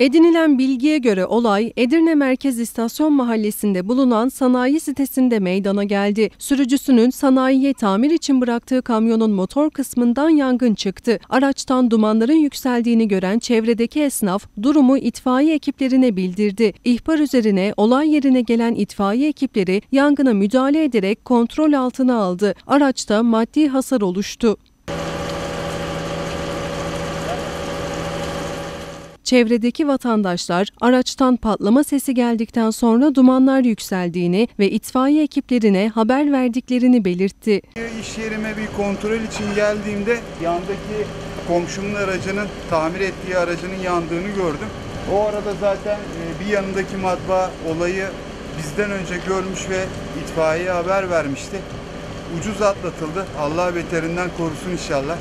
Edinilen bilgiye göre olay Edirne Merkez İstasyon Mahallesi'nde bulunan sanayi sitesinde meydana geldi. Sürücüsünün sanayiye tamir için bıraktığı kamyonun motor kısmından yangın çıktı. Araçtan dumanların yükseldiğini gören çevredeki esnaf durumu itfaiye ekiplerine bildirdi. İhbar üzerine olay yerine gelen itfaiye ekipleri yangına müdahale ederek kontrol altına aldı. Araçta maddi hasar oluştu. Çevredeki vatandaşlar araçtan patlama sesi geldikten sonra dumanlar yükseldiğini ve itfaiye ekiplerine haber verdiklerini belirtti. İş yerime bir kontrol için geldiğimde yandaki komşumun aracının tamir ettiği aracının yandığını gördüm. O arada zaten e, bir yanındaki matbaa olayı bizden önce görmüş ve itfaiyeye haber vermişti. Ucuz atlatıldı. Allah beterinden korusun inşallah.